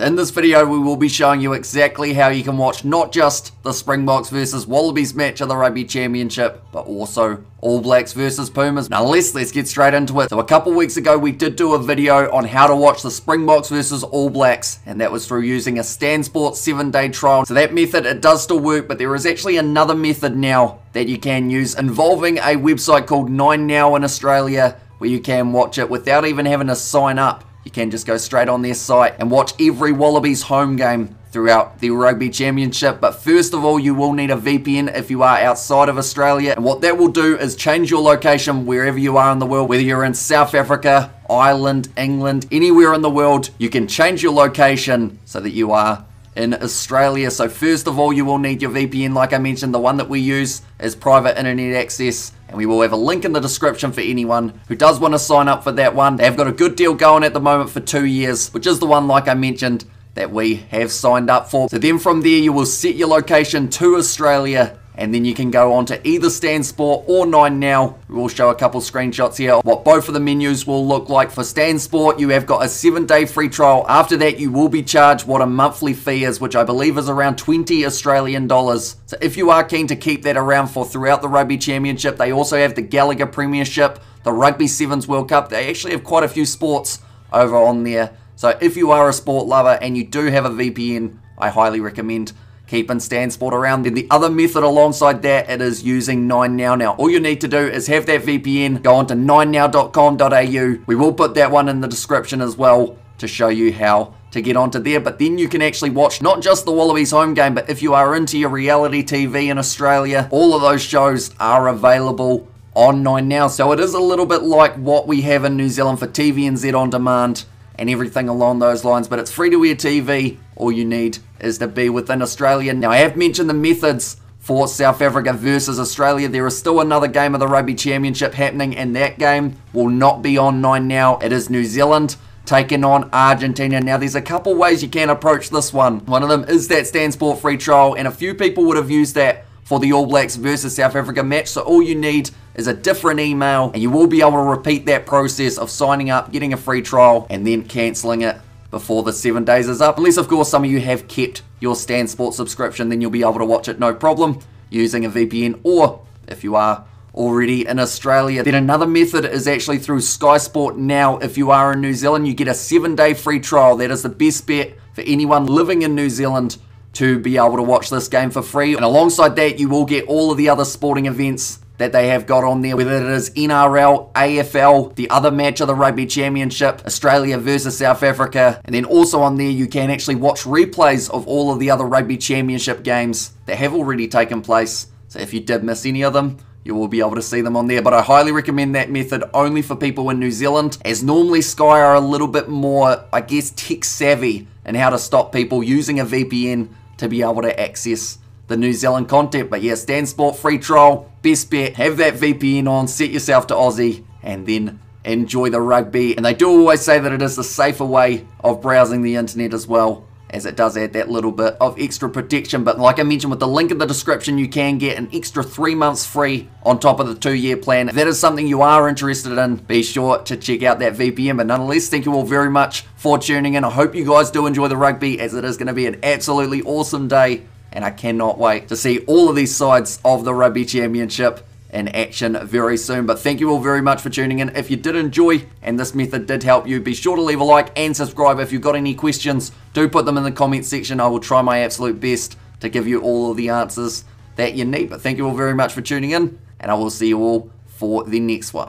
In this video, we will be showing you exactly how you can watch not just the Springboks versus Wallabies match of the Rugby Championship, but also All Blacks versus Pumas. Now let's, let's get straight into it. So a couple weeks ago, we did do a video on how to watch the Springboks versus All Blacks, and that was through using a Stan Sports 7-day trial. So that method, it does still work, but there is actually another method now that you can use involving a website called 9Now in Australia, where you can watch it without even having to sign up. You can just go straight on their site and watch every Wallabies home game throughout the Rugby Championship. But first of all, you will need a VPN if you are outside of Australia. And what that will do is change your location wherever you are in the world, whether you're in South Africa, Ireland, England, anywhere in the world, you can change your location so that you are in Australia. So first of all, you will need your VPN. Like I mentioned, the one that we use is private internet access. And we will have a link in the description for anyone who does want to sign up for that one. They've got a good deal going at the moment for two years, which is the one, like I mentioned, that we have signed up for. So then from there, you will set your location to Australia and then you can go on to either Stan Sport or 9 Now. We'll show a couple screenshots here what both of the menus will look like. For Stan Sport, you have got a 7-day free trial. After that, you will be charged what a monthly fee is, which I believe is around 20 Australian dollars. So if you are keen to keep that around for throughout the Rugby Championship, they also have the Gallagher Premiership, the Rugby Sevens World Cup. They actually have quite a few sports over on there. So if you are a sport lover and you do have a VPN, I highly recommend keeping Stan Sport around. Then the other method alongside that, it is using 9Now. Now, all you need to do is have that VPN, go on to 9now.com.au. We will put that one in the description as well to show you how to get onto there. But then you can actually watch not just the Wallabies home game, but if you are into your reality TV in Australia, all of those shows are available on 9Now. So it is a little bit like what we have in New Zealand for TVNZ on demand and everything along those lines. But it's free to air TV. All you need is to be within Australia. Now, I have mentioned the methods for South Africa versus Australia. There is still another game of the Rugby Championship happening, and that game will not be on 9 now. It is New Zealand taking on Argentina. Now, there's a couple ways you can approach this one. One of them is that Stan Sport free trial, and a few people would have used that for the All Blacks versus South Africa match. So all you need is a different email, and you will be able to repeat that process of signing up, getting a free trial, and then cancelling it before the seven days is up. Unless, of course, some of you have kept your Stan Sport subscription, then you'll be able to watch it no problem using a VPN, or if you are already in Australia. Then another method is actually through Sky Sport Now. If you are in New Zealand, you get a seven day free trial. That is the best bet for anyone living in New Zealand to be able to watch this game for free. And alongside that, you will get all of the other sporting events that they have got on there, whether it is NRL, AFL, the other match of the Rugby Championship, Australia versus South Africa, and then also on there you can actually watch replays of all of the other Rugby Championship games that have already taken place. So if you did miss any of them, you will be able to see them on there. But I highly recommend that method only for people in New Zealand, as normally Sky are a little bit more, I guess, tech savvy in how to stop people using a VPN to be able to access the New Zealand content. But yeah, Stan Sport free trial, best bet. Have that VPN on, set yourself to Aussie, and then enjoy the rugby. And they do always say that it is the safer way of browsing the internet as well as it does add that little bit of extra protection. But like I mentioned with the link in the description, you can get an extra three months free on top of the two year plan. If that is something you are interested in, be sure to check out that VPN. But nonetheless, thank you all very much for tuning in. I hope you guys do enjoy the rugby as it is going to be an absolutely awesome day and I cannot wait to see all of these sides of the Rugby Championship in action very soon. But thank you all very much for tuning in. If you did enjoy and this method did help you, be sure to leave a like and subscribe. If you've got any questions, do put them in the comment section. I will try my absolute best to give you all of the answers that you need. But thank you all very much for tuning in, and I will see you all for the next one.